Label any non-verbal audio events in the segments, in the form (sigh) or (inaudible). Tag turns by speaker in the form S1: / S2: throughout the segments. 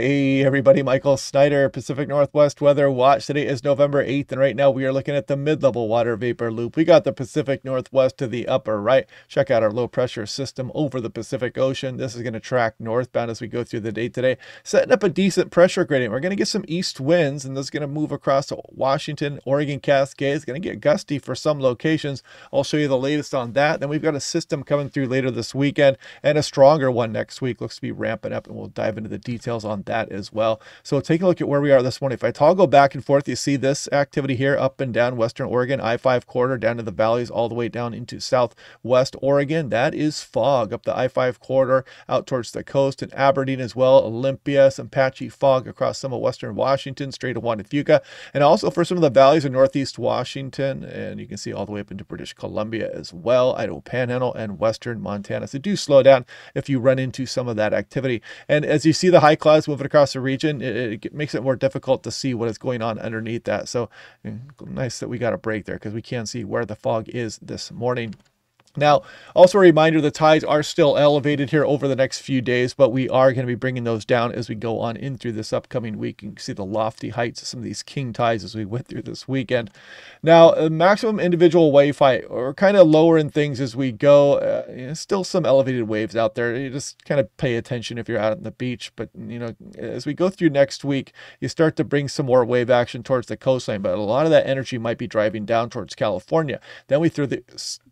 S1: Hey everybody, Michael Snyder, Pacific Northwest Weather Watch. Today is November 8th, and right now we are looking at the mid-level water vapor loop. We got the Pacific Northwest to the upper right. Check out our low pressure system over the Pacific Ocean. This is going to track northbound as we go through the day today, setting up a decent pressure gradient. We're going to get some east winds, and this is going to move across Washington, Oregon Cascades. Going to get gusty for some locations. I'll show you the latest on that. Then we've got a system coming through later this weekend, and a stronger one next week. Looks to be ramping up, and we'll dive into the details on that as well. So take a look at where we are this morning. If I toggle back and forth, you see this activity here up and down Western Oregon, I-5 corridor down to the valleys all the way down into Southwest Oregon. That is fog up the I-5 corridor out towards the coast and Aberdeen as well. Olympia, some patchy fog across some of Western Washington, Strait to Juan de Fuca, and also for some of the valleys in Northeast Washington. And you can see all the way up into British Columbia as well, Idaho Panhandle and Western Montana. So do slow down if you run into some of that activity. And as you see the high clouds moving across the region, it, it, makes it more difficult to see what is going on underneath that. So mm, nice that we got a break there because we can't see where the fog is this morning. Now, also a reminder, the tides are still elevated here over the next few days, but we are going to be bringing those down as we go on in through this upcoming week. You can see the lofty heights of some of these king tides as we went through this weekend. Now, uh, maximum individual wave height, we're kind of lowering things as we go. Uh, you know, still some elevated waves out there. You just kind of pay attention if you're out on the beach. But, you know, as we go through next week, you start to bring some more wave action towards the coastline, but a lot of that energy might be driving down towards California. Then we throw the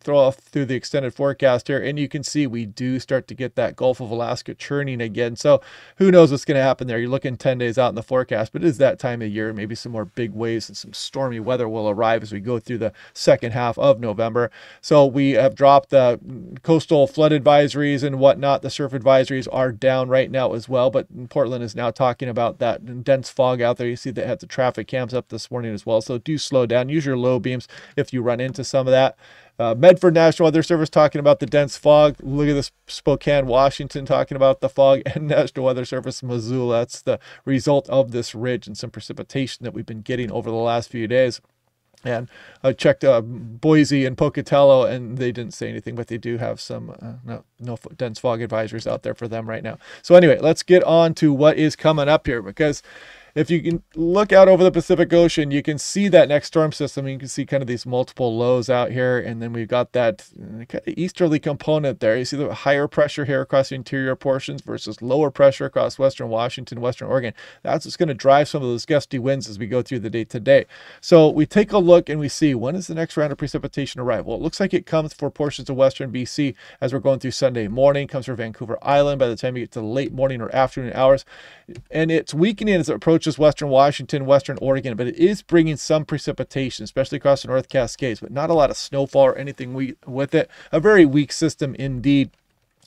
S1: throw off through the extended forecast here, and you can see we do start to get that Gulf of Alaska churning again. So who knows what's going to happen there? You're looking 10 days out in the forecast, but it is that time of year. Maybe some more big waves and some stormy weather will arrive as we go through the second half of November. So we have dropped the coastal flood advisories and whatnot. The surf advisories are down right now as well, but Portland is now talking about that dense fog out there. You see they had the traffic cams up this morning as well. So do slow down. Use your low beams if you run into some of that. Uh, Medford National Weather Service talking about the dense fog. Look at this Spokane, Washington talking about the fog (laughs) and National Weather Service Missoula. That's the result of this ridge and some precipitation that we've been getting over the last few days. And I checked uh, Boise and Pocatello, and they didn't say anything, but they do have some uh, no, no dense fog advisories out there for them right now. So anyway, let's get on to what is coming up here because if you can look out over the Pacific Ocean, you can see that next storm system. You can see kind of these multiple lows out here. And then we've got that uh, kind of easterly component there. You see the higher pressure here across the interior portions versus lower pressure across western Washington, western Oregon. That's what's going to drive some of those gusty winds as we go through the day today. So we take a look and we see when is the next round of precipitation arrive? Well, it looks like it comes for portions of western BC as we're going through Sunday morning, comes for Vancouver Island by the time you get to the late morning or afternoon hours. And it's weakening as it approaches just western Washington, western Oregon, but it is bringing some precipitation, especially across the North Cascades, but not a lot of snowfall or anything we, with it. A very weak system indeed.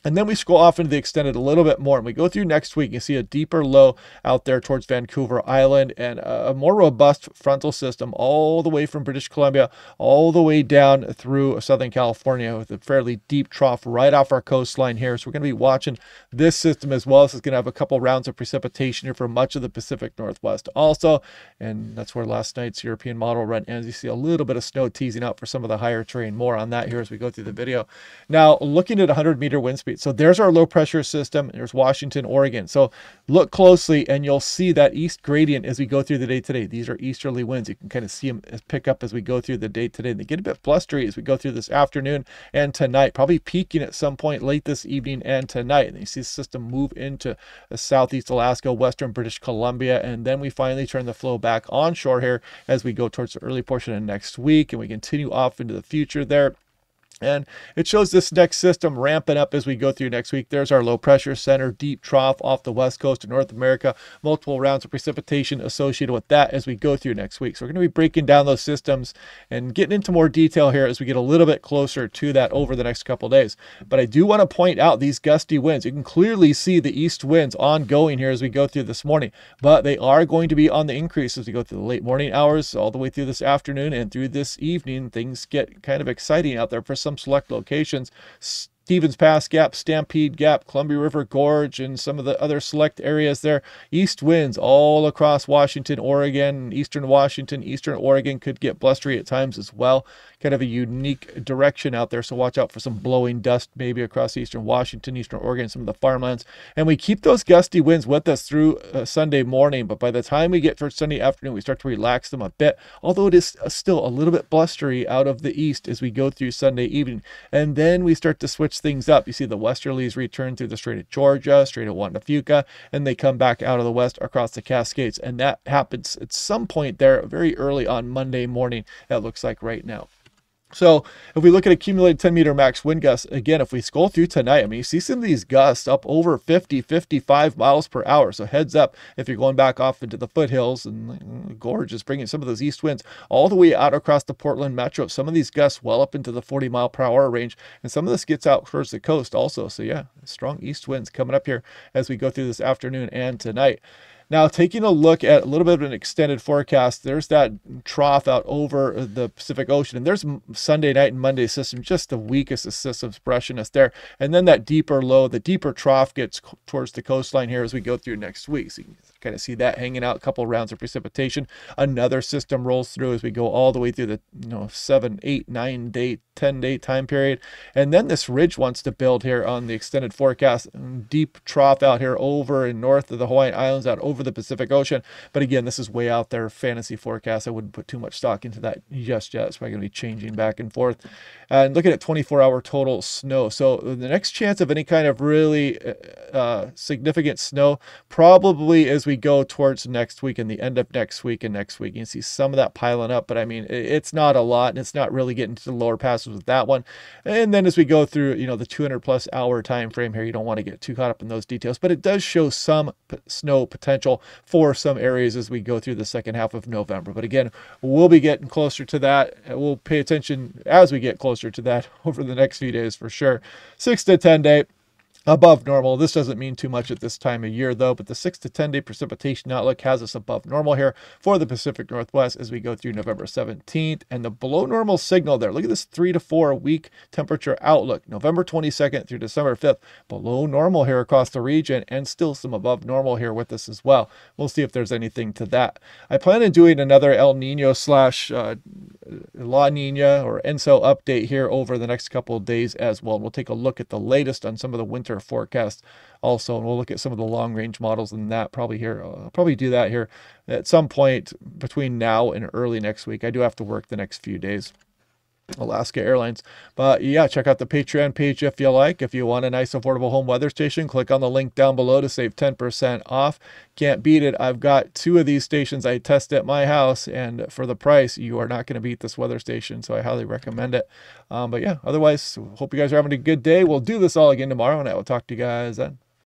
S1: And then we scroll off into the extended a little bit more, and we go through next week. You see a deeper low out there towards Vancouver Island and a more robust frontal system all the way from British Columbia all the way down through Southern California with a fairly deep trough right off our coastline here. So we're going to be watching this system as well. This is going to have a couple rounds of precipitation here for much of the Pacific Northwest also. And that's where last night's European model run ends. You see a little bit of snow teasing out for some of the higher terrain. More on that here as we go through the video. Now, looking at 100 meter wind speed speed. So there's our low pressure system. There's Washington, Oregon. So look closely and you'll see that east gradient as we go through the day today. These are easterly winds. You can kind of see them pick up as we go through the day today. And They get a bit blustery as we go through this afternoon and tonight, probably peaking at some point late this evening and tonight. And you see the system move into uh, southeast Alaska, western British Columbia, and then we finally turn the flow back onshore here as we go towards the early portion of next week and we continue off into the future there. And it shows this next system ramping up as we go through next week. There's our low pressure center, deep trough off the west coast of North America, multiple rounds of precipitation associated with that as we go through next week. So we're going to be breaking down those systems and getting into more detail here as we get a little bit closer to that over the next couple days. But I do want to point out these gusty winds. You can clearly see the east winds ongoing here as we go through this morning, but they are going to be on the increase as we go through the late morning hours all the way through this afternoon and through this evening. Things get kind of exciting out there for some some select locations. Stevens Pass Gap, Stampede Gap, Columbia River Gorge, and some of the other select areas there. East winds all across Washington, Oregon, eastern Washington, eastern Oregon could get blustery at times as well. Kind of a unique direction out there. So watch out for some blowing dust maybe across eastern Washington, eastern Oregon, some of the farmlands. And we keep those gusty winds with us through uh, Sunday morning. But by the time we get to Sunday afternoon, we start to relax them a bit, although it is uh, still a little bit blustery out of the east as we go through Sunday evening. And then we start to switch things up. You see the westerlies return through the Strait of Georgia, Strait of Juan de Fuca, and they come back out of the west across the Cascades. And that happens at some point there very early on Monday morning, that looks like right now. So if we look at accumulated 10 meter max wind gusts, again, if we scroll through tonight, I mean, you see some of these gusts up over 50, 55 miles per hour. So heads up if you're going back off into the foothills and the mm, gorge is bringing some of those east winds all the way out across the Portland metro. Some of these gusts well up into the 40 mile per hour range. And some of this gets out towards the coast also. So yeah, strong east winds coming up here as we go through this afternoon and tonight. Now, taking a look at a little bit of an extended forecast, there's that trough out over the Pacific Ocean, and there's Sunday night and Monday system, just the weakest of systems brushing us there. And then that deeper low, the deeper trough gets towards the coastline here as we go through next week. So you can kind of see that hanging out, a couple rounds of precipitation. Another system rolls through as we go all the way through the you know seven, eight, nine day, 10 day time period. And then this ridge wants to build here on the extended forecast. Mm, deep trough out here over and north of the Hawaiian Islands, out over over the Pacific Ocean. But again, this is way out there fantasy forecast. I wouldn't put too much stock into that just yet. It's probably going to be changing back and forth. And looking at 24 hour total snow. So the next chance of any kind of really uh, uh, significant snow probably as we go towards next week and the end of next week and next week. You can see some of that piling up, but I mean, it's not a lot and it's not really getting to the lower passes with that one. And then as we go through, you know, the 200 plus hour time frame here, you don't want to get too caught up in those details, but it does show some snow potential potential for some areas as we go through the second half of November. But again, we'll be getting closer to that. We'll pay attention as we get closer to that (laughs) over the next few days for sure. Six to 10 day above normal. This doesn't mean too much at this time of year, though, but the 6 to 10 day precipitation outlook has us above normal here for the Pacific Northwest as we go through November 17th. And the below normal signal there, look at this 3 to 4 week temperature outlook, November 22nd through December 5th, below normal here across the region, and still some above normal here with us as well. We'll see if there's anything to that. I plan on doing another El Nino slash uh, La Nina or ENSO update here over the next couple of days as well. We'll take a look at the latest on some of the winter forecast also, and we'll look at some of the long range models and that probably here. I'll probably do that here at some point between now and early next week. I do have to work the next few days. Alaska Airlines. But yeah, check out the Patreon page if you like. If you want a nice affordable home weather station, click on the link down below to save 10% off. Can't beat it. I've got two of these stations I test at my house, and for the price, you are not going to beat this weather station. So I highly recommend it. Um, but yeah, otherwise, hope you guys are having a good day. We'll do this all again tomorrow, and I will talk to you guys then.